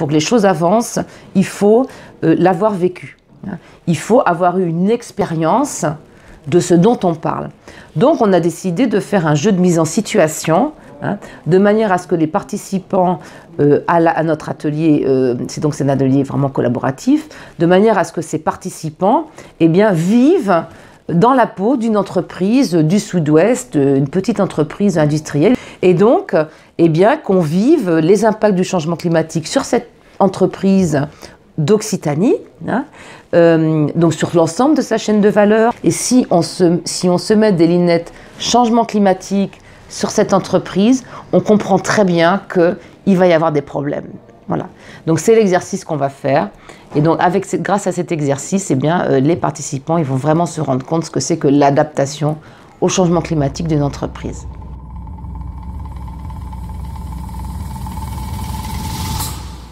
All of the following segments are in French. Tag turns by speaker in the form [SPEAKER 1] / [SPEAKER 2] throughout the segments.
[SPEAKER 1] pour que les choses avancent, il faut euh, l'avoir vécu. Il faut avoir eu une expérience de ce dont on parle. Donc on a décidé de faire un jeu de mise en situation, hein, de manière à ce que les participants euh, à, notre atelier, euh, c'est donc un atelier vraiment collaboratif, de manière à ce que ces participants eh bien, vivent dans la peau d'une entreprise du sud-ouest, une petite entreprise industrielle, et donc eh bien, qu'on vive les impacts du changement climatique sur cette entreprise d'Occitanie, hein, euh, donc sur l'ensemble de sa chaîne de valeur. Et si on, se, si on se met des lunettes changement climatique sur cette entreprise, on comprend très bien qu'il va y avoir des problèmes. Voilà. Donc c'est l'exercice qu'on va faire. Et donc avec, grâce à cet exercice, eh bien, euh, les participants ils vont vraiment se rendre compte ce que c'est que l'adaptation au changement climatique d'une entreprise.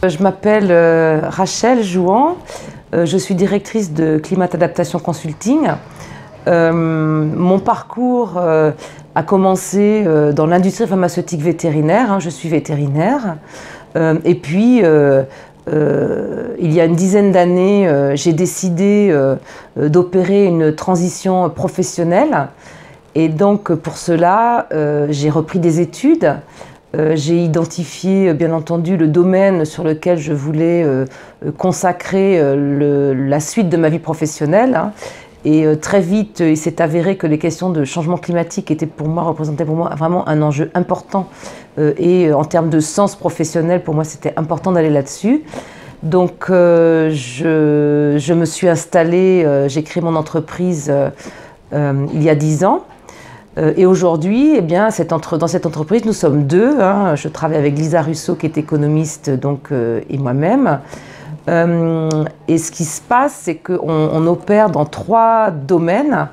[SPEAKER 1] Je m'appelle euh, Rachel Jouan, euh, je suis directrice de Climat Adaptation Consulting. Euh, mon parcours a commencé dans l'industrie pharmaceutique vétérinaire, hein, je suis vétérinaire. et puis, il y a une dizaine d'années, j'ai décidé d'opérer une transition professionnelle. Et donc, pour cela, j'ai repris des études. Euh, j'ai identifié, euh, bien entendu, le domaine sur lequel je voulais euh, consacrer la suite de ma vie professionnelle. Hein. Et très vite, il s'est avéré que les questions de changement climatique étaient pour moi, représentaient pour moi vraiment un enjeu important. et en termes de sens professionnel, pour moi, c'était important d'aller là-dessus. Donc, je, je, me suis installée, j'ai créé mon entreprise il y a dix ans. Euh, et aujourd'hui, eh bien, dans cette entreprise, nous sommes deux. Hein. Je travaille avec Lisa Russo, qui est économiste, donc, euh, et moi-même. Euh, et ce qui se passe, c'est qu'on opère dans trois domaines.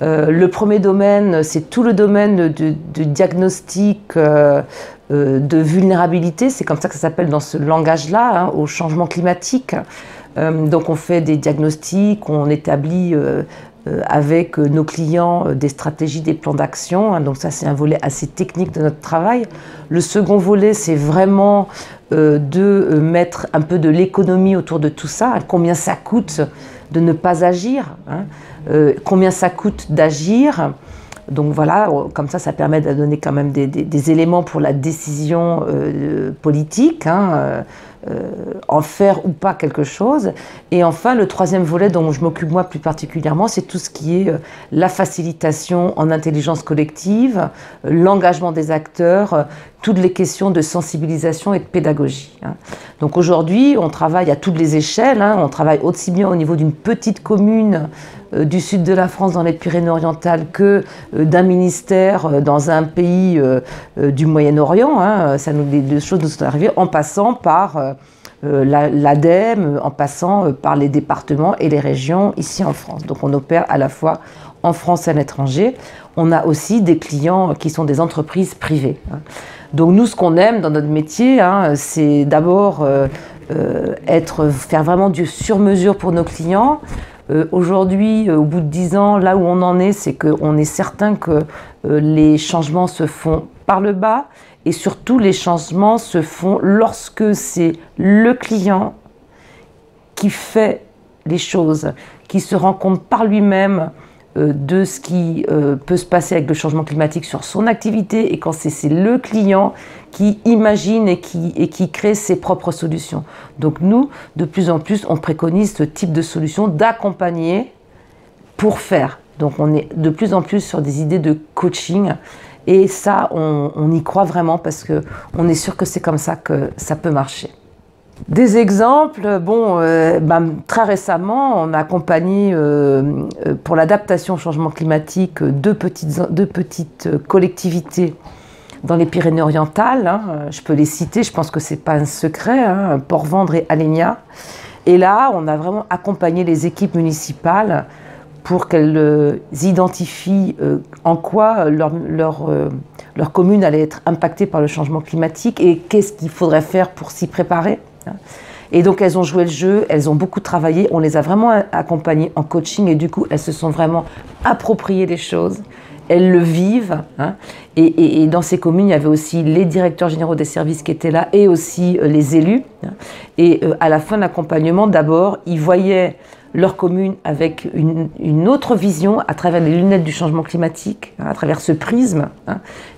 [SPEAKER 1] le premier domaine, c'est tout le domaine de, diagnostic de vulnérabilité. C'est comme ça que ça s'appelle dans ce langage-là, hein, au changement climatique. donc on fait des diagnostics, on établit avec euh, nos clients euh, des stratégies, des plans d'action. Hein. donc ça, c'est un volet assez technique de notre travail. Le second volet, c'est vraiment de mettre un peu de l'économie autour de tout ça. Combien ça coûte de ne pas agir hein. Combien ça coûte d'agir donc voilà, comme ça, ça permet de donner quand même des, éléments pour la décision politique. Hein, euh, en faire ou pas quelque chose. Et enfin, le troisième volet dont je m'occupe moi plus particulièrement, c'est tout ce qui est euh, la facilitation en intelligence collective, euh, l'engagement des acteurs, toutes les questions de sensibilisation et de pédagogie. Hein. Donc aujourd'hui, on travaille à toutes les échelles. Hein. On travaille aussi bien au niveau d'une petite commune du sud de la France, dans les Pyrénées-Orientales, que d'un ministère dans un pays du Moyen-Orient. Hein. Ça nous, les deux choses nous sont arrivées en passant par euh, l'ADEME, en passant euh, par les départements et les régions ici en France. Donc on opère à la fois en France et à l'étranger. On a aussi des clients qui sont des entreprises privées. Hein. Donc nous, ce qu'on aime dans notre métier, hein, c'est d'abord euh, être, faire vraiment du sur-mesure pour nos clients. Aujourd'hui, au bout de dix ans, là où on en est, c'est qu'on est certain que les changements se font par le bas et surtout, les changements se font lorsque c'est le client qui fait les choses, qui se rend compte par lui-même euh, de ce qui euh, peut se passer avec le changement climatique sur son activité et quand c'est le client qui imagine et qui, et qui crée ses propres solutions. Donc nous, de plus en plus, on préconise ce type de solution d'accompagner pour faire. Donc on est de plus en plus sur des idées de coaching et ça, on, y croit vraiment parce qu'on est sûr que c'est comme ça que ça peut marcher. Des exemples, bon, euh, ben, très récemment, on a accompagné euh, euh, pour l'adaptation au changement climatique deux petites, deux petites collectivités dans les Pyrénées-Orientales. Hein. je peux les citer, je pense que ce n'est pas un secret, hein, Port-Vendre et Alenia. Et là, on a vraiment accompagné les équipes municipales pour qu'elles euh, identifient euh, en quoi leur, leur, euh, leur, commune allait être impactée par le changement climatique et qu'est-ce qu'il faudrait faire pour s'y préparer. Hein. Et donc elles ont joué le jeu, elles ont beaucoup travaillé, on les a vraiment accompagnées en coaching et du coup elles se sont vraiment appropriées les choses elles le vivent. Hein. Et, dans ces communes, il y avait aussi les directeurs généraux des services qui étaient là et aussi les élus. Hein. Et à la fin de l'accompagnement, d'abord, ils voyaient leur commune avec une, autre vision à travers les lunettes du changement climatique, hein, à travers ce prisme.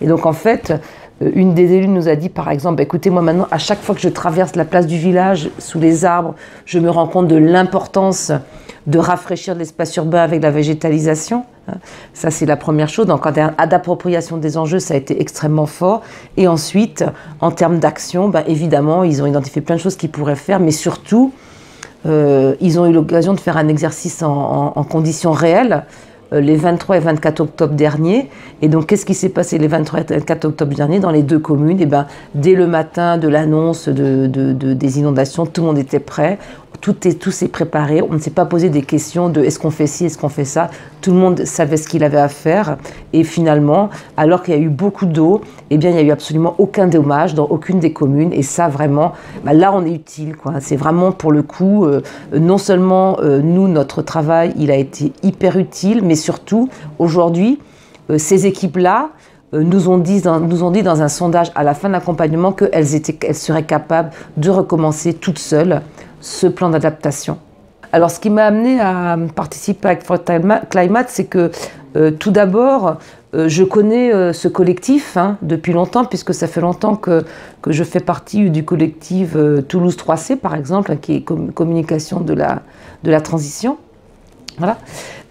[SPEAKER 1] Et donc, en fait, euh, une des élus nous a dit, par exemple, bah, écoutez, moi maintenant, à chaque fois que je traverse la place du village, sous les arbres, je me rends compte de l'importance de rafraîchir l'espace urbain avec la végétalisation. Hein. Ça, c'est la première chose. Donc, en termes d'appropriation des enjeux, ça a été extrêmement fort. Et ensuite, en termes d'action, ben, évidemment, ils ont identifié plein de choses qu'ils pourraient faire, mais surtout, euh, ils ont eu l'occasion de faire un exercice en, conditions réelles euh, les 23 et 24 octobre dernier. Et donc, qu'est-ce qui s'est passé les 23 et 24 octobre dernier dans les deux communes? Et ben, Dès le matin de l'annonce de, des inondations, tout le monde était prêt tout, est, tout s'est préparé. On ne s'est pas posé des questions de est-ce qu'on fait ci, est-ce qu'on fait ça. Tout le monde savait ce qu'il avait à faire. Et finalement, alors qu'il y a eu beaucoup d'eau, eh bien, il n'y a eu absolument aucun dommage dans aucune des communes. Et ça, vraiment, bah, là, on est utile. C'est vraiment pour le coup, euh, non seulement euh, nous, notre travail, il a été hyper utile, mais surtout, aujourd'hui, euh, ces équipes-là, nous ont, dit dans, nous ont dit dans un sondage à la fin de l'accompagnement qu'elles elles seraient capables de recommencer toutes seules ce plan d'adaptation. Alors, ce qui m'a amené à participer à For Climate, c'est que euh, tout d'abord, euh, je connais euh, ce collectif hein, depuis longtemps, puisque ça fait longtemps que, que je fais partie du collectif Toulouse 3C, par exemple, hein, qui est communication de la, de la transition. Voilà.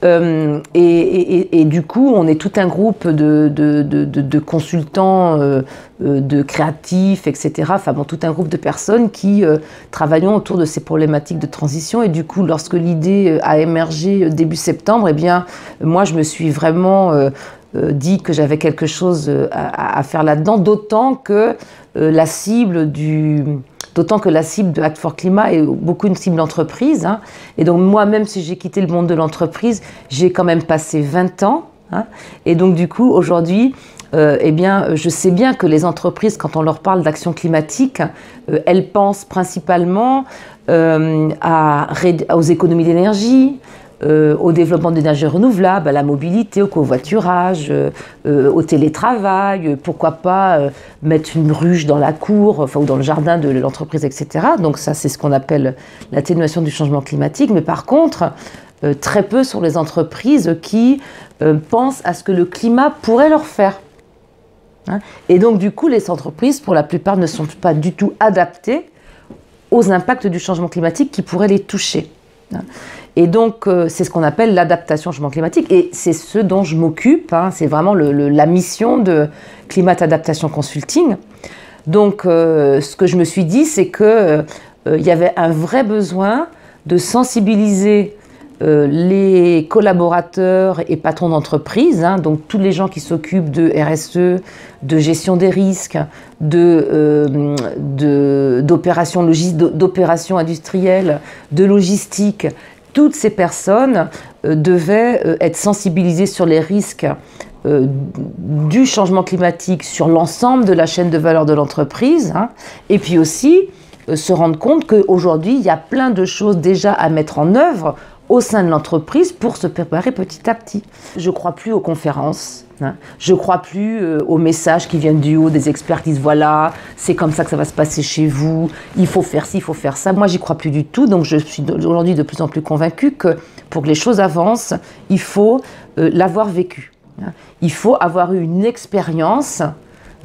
[SPEAKER 1] Euh, et, du coup, on est tout un groupe de, consultants, euh, euh, de créatifs, etc. Enfin bon, tout un groupe de personnes qui travaillons autour de ces problématiques de transition. Et du coup, lorsque l'idée a émergé début septembre, eh bien, moi, je me suis vraiment dit que j'avais quelque chose à faire là-dedans, d'autant que la cible du D'autant que la cible de Act for Climat est beaucoup une cible d'entreprise. Hein. Et donc moi, même si j'ai quitté le monde de l'entreprise, j'ai quand même passé 20 ans. Hein. Et donc du coup, aujourd'hui, euh, eh bien, je sais bien que les entreprises, quand on leur parle d'action climatique, euh, elles pensent principalement euh, aux économies d'énergie, euh, au développement d'énergie renouvelable, à la mobilité, au covoiturage, euh, euh, au télétravail, pourquoi pas mettre une ruche dans la cour ou dans le jardin de l'entreprise, etc. Donc ça, c'est ce qu'on appelle l'atténuation du changement climatique. Mais par contre, très peu sont les entreprises qui pensent à ce que le climat pourrait leur faire. Hein. Et donc, du coup, les entreprises, pour la plupart, ne sont pas du tout adaptées aux impacts du changement climatique qui pourraient les toucher. Hein. Et donc, euh, c'est ce qu'on appelle l'adaptation au changement climatique. Et c'est ce dont je m'occupe. Hein. c'est vraiment la mission de Climate Adaptation Consulting. Donc, euh, ce que je me suis dit, c'est qu'il euh, y avait un vrai besoin de sensibiliser les collaborateurs et patrons d'entreprise, hein, donc tous les gens qui s'occupent de RSE, de gestion des risques, d'opérations de, industrielles, de logistique, toutes ces personnes euh, devaient euh, être sensibilisées sur les risques euh, du changement climatique sur l'ensemble de la chaîne de valeur de l'entreprise, hein, et puis aussi se rendre compte qu'aujourd'hui, il y a plein de choses déjà à mettre en œuvre au sein de l'entreprise pour se préparer petit à petit. Je crois plus aux conférences Hein. Je crois plus euh, aux messages qui viennent du haut des experts qui disent voilà, c'est comme ça que ça va se passer chez vous, il faut faire ci, il faut faire ça. Moi, j'y crois plus du tout. Donc, je suis aujourd'hui de plus en plus convaincue que pour que les choses avancent, il faut euh, l'avoir vécu. Hein. Il faut avoir eu une expérience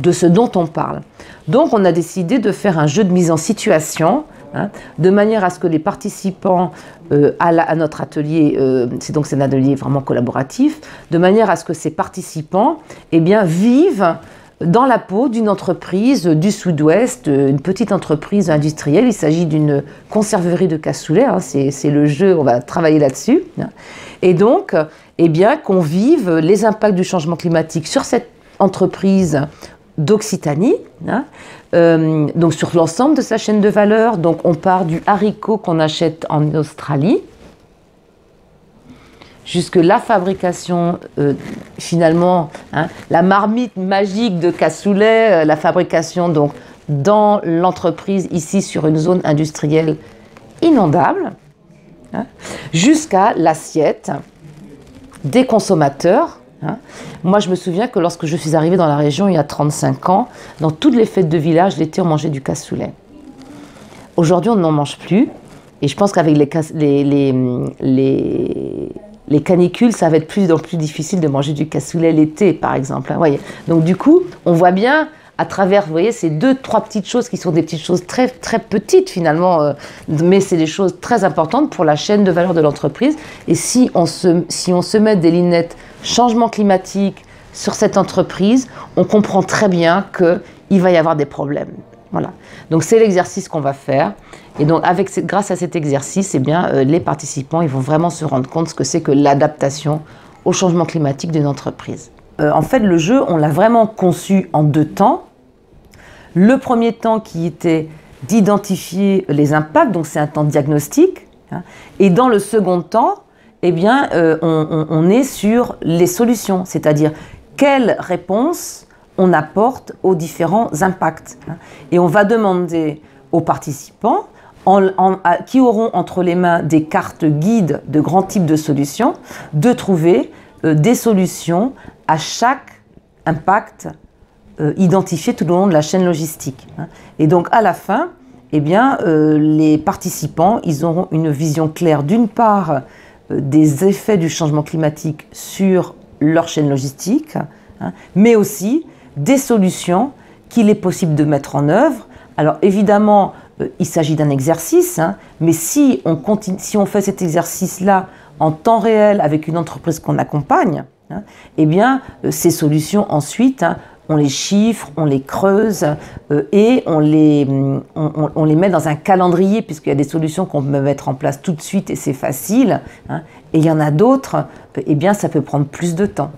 [SPEAKER 1] de ce dont on parle. Donc, on a décidé de faire un jeu de mise en situation Hein, de manière à ce que les participants euh, à, notre atelier, euh, c'est donc un atelier vraiment collaboratif, de manière à ce que ces participants eh vivent dans la peau d'une entreprise du sud-ouest, une petite entreprise industrielle. Il s'agit d'une conserverie de cassoulet, hein, c'est le jeu, on va travailler là-dessus. Hein. Et donc, eh qu'on vive les impacts du changement climatique sur cette entreprise d'Occitanie, euh, donc sur l'ensemble de sa chaîne de valeur. On part du haricot qu'on achète en Australie, jusque la fabrication, euh, finalement, hein, la marmite magique de cassoulet, euh, la fabrication dans l'entreprise ici sur une zone industrielle inondable, hein, jusqu'à l'assiette des consommateurs Hein. Moi, je me souviens que lorsque je suis arrivée dans la région il y a 35 ans, dans toutes les fêtes de village, l'été, on mangeait du cassoulet. Aujourd'hui, on n'en mange plus. Et je pense qu'avec les, les, les, canicules, ça va être plus en plus difficile de manger du cassoulet l'été, par exemple. Hein, voyez. Donc, du coup, on voit bien à travers, vous voyez, ces deux, trois petites choses qui sont des petites choses très, très petites finalement, euh, mais c'est des choses très importantes pour la chaîne de valeur de l'entreprise. Et si on, se, si on se met des lunettes changement climatique sur cette entreprise, on comprend très bien qu'il va y avoir des problèmes. Voilà. Donc c'est l'exercice qu'on va faire. Et donc avec, grâce à cet exercice, eh bien, euh, les participants ils vont vraiment se rendre compte ce que c'est que l'adaptation au changement climatique d'une entreprise. Euh, en fait, le jeu, on l'a vraiment conçu en deux temps. Le premier temps qui était d'identifier les impacts, donc c'est un temps diagnostique. Hein. et dans le second temps, eh bien, euh, on, est sur les solutions, c'est-à-dire quelles réponses on apporte aux différents impacts. Hein. et on va demander aux participants qui auront entre les mains des cartes guides de grands types de solutions, de trouver euh, des solutions à chaque impact identifiés tout au long de la chaîne logistique. Hein. Et donc à la fin, eh bien, euh, les participants, ils auront une vision claire d'une part euh, des effets du changement climatique sur leur chaîne logistique, hein, mais aussi des solutions qu'il est possible de mettre en œuvre. Alors évidemment, il s'agit d'un exercice, hein, mais si on, continue, si on fait cet exercice-là en temps réel avec une entreprise qu'on accompagne, eh bien, ces solutions ensuite on les chiffre, on les creuse euh, et on les, on, les met dans un calendrier, puisqu'il y a des solutions qu'on peut mettre en place tout de suite et c'est facile. Hein. et il y en a d'autres, eh bien ça peut prendre plus de temps.